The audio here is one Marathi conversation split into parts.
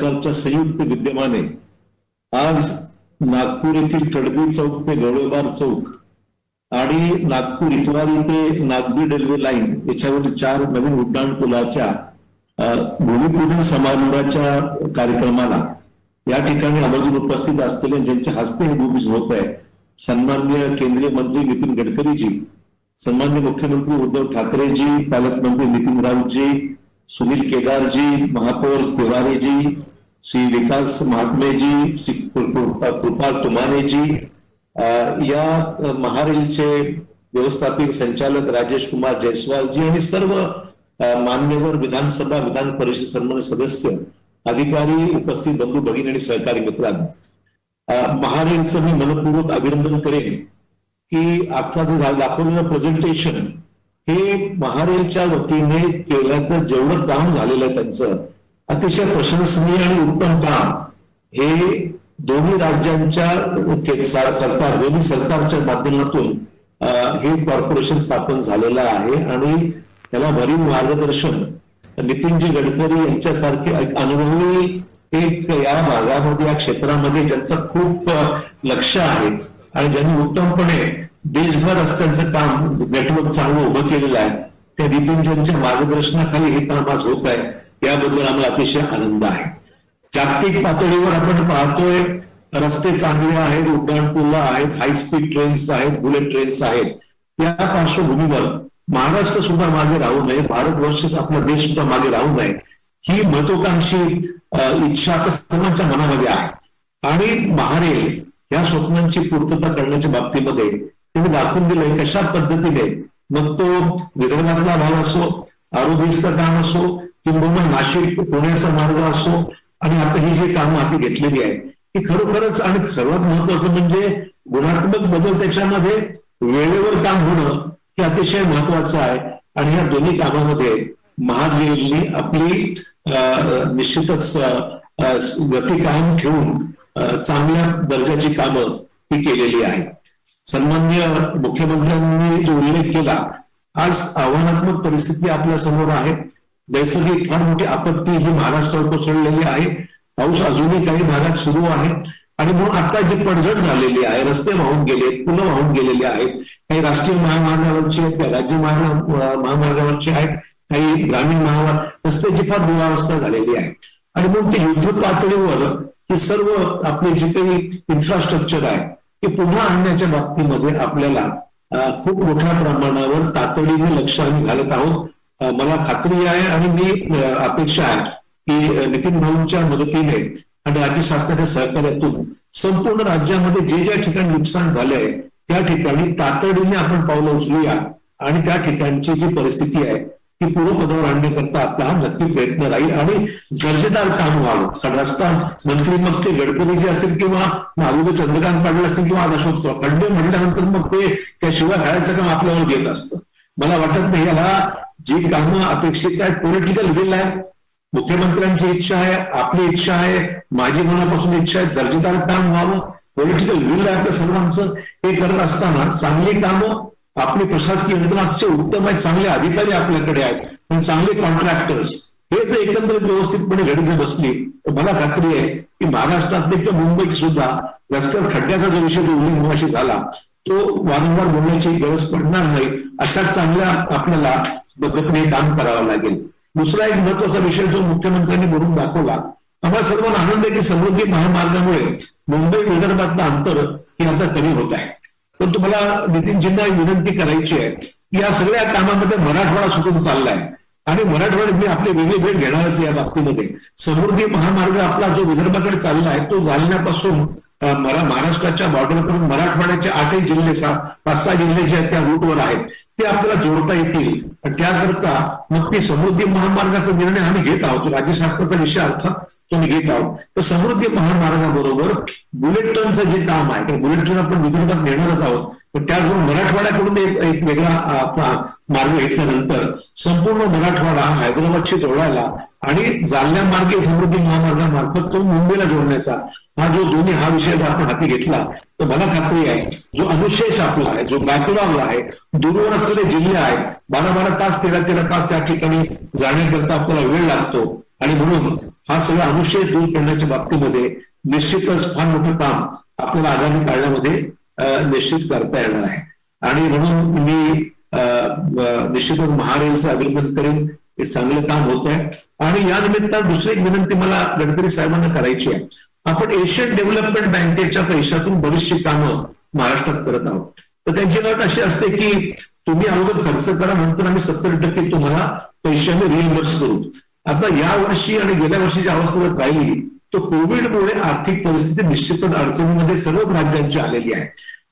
सरकारच्या संयुक्त विद्यमाने आज नागपूर येथील कडबी चौक ते गवळेबार चौक आणि नागपूर इतवारी ते नागदी रेल्वे लाईन याच्यावरील चार नवीन उड्डाण पुलाच्या भूमिपूजन समारंभाच्या कार्यक्रमाला या ठिकाणी आवर्जून उपस्थित असलेले ज्यांच्या हस्ते हे भूमिपूजन होत आहे. सन्मान्य केंद्रीय मंत्री नितीन गडकरीजी सन्मान्य मुख्यमंत्री उद्धव ठाकरेजी पालकमंत्री नितीन राऊतजी सुनील केदारजी महापौर तिवारीजी श्री विकास महात्मेजी श्री कृपाल तुमानेजी या महारेलचे व्यवस्थापिक संचालक राजेश कुमार जयस्वालजी आणि सर्व मान्यवर विधानसभा विधान परिषद सन्मान सदस्य अधिकारी उपस्थित बंधू भगिनी आणि सहकारी मित्रांनो. महारेलचं मी मनपूर्वक अभिनंदन करेन की आजचा जे दाखवलेलं प्रेझेंटेशन हे महारेलच्या वतीने केल्याचं जेवढं काम झालेलं आहे त्यांचं अतिशय प्रशंसनीय आणि उत्तम काम. हे दोन्ही राज्यांच्या सरकार दोन्ही सरकारच्या माध्यमातून हे कॉर्पोरेशन स्थापन झालेलं आहे आणि त्याला भरीव मार्गदर्शन नितीनजी गडकरी यांच्यासारखे अनुभवी एक या भागामध्ये या क्षेत्रामध्ये ज्यांचं खूप लक्ष आहे आणि ज्यांनी उत्तमपणे देशभर रस्त्यांचं काम नेटवर्क चांगलं उभं केलेलं आहे. त्या नितीनजींच्या मार्गदर्शनाखाली हे काम आज होत आहे. याबद्दल आम्हाला अतिशय आनंद आहे. जागतिक पातळीवर आपण पाहतोय रस्ते चांगले आहेत उड्डाण आहेत हाय स्पीड ट्रेन्स आहेत बुलेट ट्रेन्स आहेत. या पार्श्वभूमीवर महाराष्ट्र सुद्धा मागे राहू नये भारतवर्ष आपला देश सुद्धा मागे राहू नये ही महत्वाकांक्षी इच्छा सर्वांच्या मनामध्ये आहे. आणि महारेल या स्वप्नांची पूर्तता करण्याच्या बाबतीमध्ये त्यांनी दाखवून दिलंय कशा पद्धतीने? मग तो विदर्भातला भाग असो आरोग्यचं काम असो किंबहुना नाशिक पुण्याचा मार्ग असो आणि आता ही जी कामं हाती घेतलेली आहे ती खरोखरच आणि सर्वात महत्वाचं म्हणजे गुणात्मक बदल त्याच्यामध्ये वेळेवर काम होणं हे अतिशय महत्वाचं आहे. आणि या दोन्ही कामामध्ये महारेलनी आपली निश्चितच गती कायम ठेवून चांगल्या दर्जाची कामं ही केलेली आहे सन्मान्य मुख्यमंत्र्यांनी जो उल्लेख केला आज आव्हानात्मक परिस्थिती आपल्यासमोर आहे. नैसर्गिक फार मोठी आपत्ती ही महाराष्ट्रावर कोसळलेली आहे. पाऊस अजूनही काही भागात सुरू आहे. आणि म्हणून आता जी पडझड झालेली आहे रस्ते वाहून गेले पुलं वाहून गेलेले आहेत. काही राष्ट्रीय महामार्गावरचे आहेत काही राज्य महामार्गावरचे आहेत काही ग्रामीण महामार्ग रस्त्याची फार दुरावस्था झालेली आहे. आणि म्हणून ते युद्ध पातळीवर ही सर्व आपले जे काही इन्फ्रास्ट्रक्चर आहे की पुन्हा आणण्याच्या बाबतीमध्ये आपल्याला खूप मोठ्या प्रमाणावर तातडीने लक्ष आम्ही घालत आहोत. मला खात्री आहे आणि मी अपेक्षा आहे की नितीन भाऊंच्या मदतीने आणि राज्य शासनाच्या सहकार्यातून संपूर्ण राज्यामध्ये जे ज्या ठिकाणी नुकसान झाले आहे त्या ठिकाणी तातडीने आपण पावलं उचलूया. आणि त्या ठिकाणची जी परिस्थिती आहे ती पूर्वपदावर आणण्याकरता आपला हा नक्की प्रयत्न राहील. आणि दर्जेदार काम व्हावं. कारण रस्ता मंत्री मग ते गडकरी जे असेल किंवा माधुरी चंद्रकांत पाटील असतील किंवा अशोक खंडे म्हटल्यानंतर मग ते त्याशिवाय घालायचं काम आपल्यावर येत असतं. मला वाटत नाही याला जी कामं अपेक्षित आहेत पॉलिटिकल विल आहे. मुख्यमंत्र्यांची इच्छा आहे आपली इच्छा आहे माझी मनापासून इच्छा आहे दर्जेदार काम व्हावं. पॉलिटिकल विल आहे आपल्या सर्वांचं. हे करत असताना चांगली कामं आपली प्रशासकीय यंत्रणा अतिशय उत्तम आहेत चांगले अधिकारी आपल्याकडे आहेत पण चांगले कॉन्ट्रॅक्टर्स हे जर एकंदरीत व्यवस्थितपणे घडी जर बसली तर मला खात्री आहे की महाराष्ट्रातले किंवा मुंबईत सुद्धा रस्त्यावर खड्ड्याचा जो विषय उल्लेख झाला तो वारंवार बोलण्याची गरज पडणार नाही अशा चांगल्या आपल्याला पद्धतीने काम करावं लागेल. दुसरा एक महत्त्वाचा विषय जो मुख्यमंत्र्यांनी बोलून दाखवला आम्हाला सर्वांना आनंद आहे की समृद्धी महामार्गामुळे मुंबई विदर्भातलं अंतर हे आता कमी होत आहे. पण तुम्हाला नितीनजींना विनंती करायची आहे की या सगळ्या कामामध्ये मराठवाडा सुटून चाललाय. आणि मराठवाड्यात मी आपले वेगळे भेट घेणारच या बाबतीमध्ये. समृद्धी महामार्ग आपला जो विदर्भाकडे चालला आहे तो जालन्यापासून महाराष्ट्राच्या बॉर्डरकडून मराठवाड्याचे आठही जिल्हे पाच सहा जिल्हे जे आहेत त्या रूटवर आहेत ते आपल्याला जोडता येतील. त्याकरता मग ते समृद्धी महामार्गाचा निर्णय आम्ही घेत आहोत. राज्यशास्त्राचा विषय अर्थात तुम्ही घेत आहोत. तर समृद्धी महामार्गाबरोबर बुलेट ट्रेनचं जे काम आहे बुलेट ट्रेन आपण विदर्भात नेणारच आहोत. पण त्याचबरोबर मराठवाड्याकडून एक वेगळा वेगळा मार्ग घेतल्यानंतर संपूर्ण मराठवाडा हैदराबादशी जोडायला आणि जालन्यामार्गे समृद्धी महामार्गामार्फत तो मुंबईला जोडण्याचा हा जो दोन्ही हा विषय जर आपण हाती घेतला तर मला खात्री आहे जो अनुशेष आपला आहे जो बॅकग्राऊंड आहे दूरवर असलेले जिल्हे आहेत बारा बारा तास तेरा तेरा तास त्या ठिकाणी जाण्याकरता आपल्याला वेळ लागतो. आणि म्हणून हा सगळा अनुशय दूर करण्याच्या बाबतीमध्ये निश्चितच फार मोठं काम आपल्याला आगामी काळामध्ये निश्चित करता येणार आहे. आणि म्हणून मी निश्चितच महारेलचं अभिनंदन करेन. हे चांगलं काम होत आहे आणि या निमित्तानं दुसरी एक विनंती मला गडकरी साहेबांना करायची आहे. आपण एशियन डेव्हलपमेंट बँकेच्या पैशातून बरीचशी कामं महाराष्ट्रात करत आहोत. तर त्यांची अट अशी असते की तुम्ही अगोदर खर्च करा नंतर आम्ही सत्तर टक्के तुम्हाला पैशाने रिएम्बर्स करू. आता या वर्षी आणि गेल्या वर्षीची अवस्था जर पाहिली तर कोविडमुळे आर्थिक परिस्थिती निश्चितच अडचणीमध्ये सर्वच राज्यांची आलेली आहे.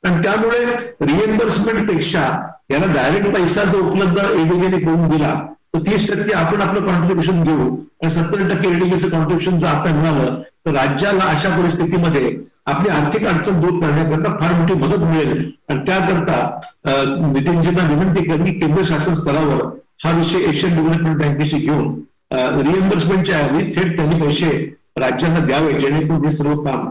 आणि त्यामुळे रिएम्बर्समेंटपेक्षा याला डायरेक्ट पैसा जर उपलब्ध एडीबीने करून दिला तर तीस टक्के आपण आपलं कॉन्ट्रीब्युशन घेऊ. आणि सत्तर टक्के एडीबीचं कॉन्ट्रीब्युशन जर आता मिळालं तर राज्याला अशा परिस्थितीमध्ये आपली आर्थिक अडचण दूर करण्याकरता फार मोठी मदत मिळेल. आणि त्याकरता नितीनजींना विनंती करणे केंद्र शासन स्तरावर हा विषय एशियन डेव्हलपमेंट बँकेशी घेऊन रिएम्बर्समेंटच्या ऐवजी थेट त्यांनी पैसे राज्यांना द्यावे जेणेकरून हे सर्व काम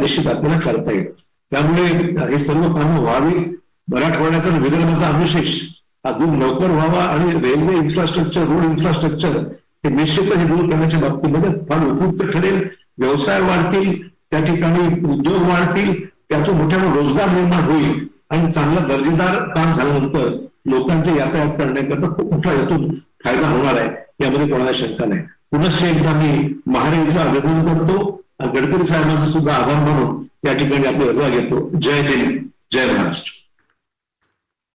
निश्चित आपल्याला करता येईल. त्यामुळे हे सर्व कामं व्हावी. मराठवाड्याचा विदर्भाचा अनुशेष अजून लवकर व्हावा आणि रेल्वे इन्फ्रास्ट्रक्चर रोड इन्फ्रास्ट्रक्चर हे निश्चित हे दूर करण्याच्या बाबतीमध्ये फार उपयुक्त ठरेल. व्यवसाय वाढतील त्या ठिकाणी उद्योग वाढतील त्यातून मोठ्या रोजगार निर्माण होईल आणि चांगला दर्जेदार काम झाल्यानंतर लोकांचे यातायात करण्याकरता खूप मोठा यातून फायदा होणार आहे. यामध्ये कोणाला शंका नाही. पुनश्च एकदा मी महाराजांचं अभिनंदन करतो गडकरी साहेबांचा सुद्धा आभार मानून त्या ठिकाणी आपली रजा घेतो. जय हिंद. जय महाराष्ट्र.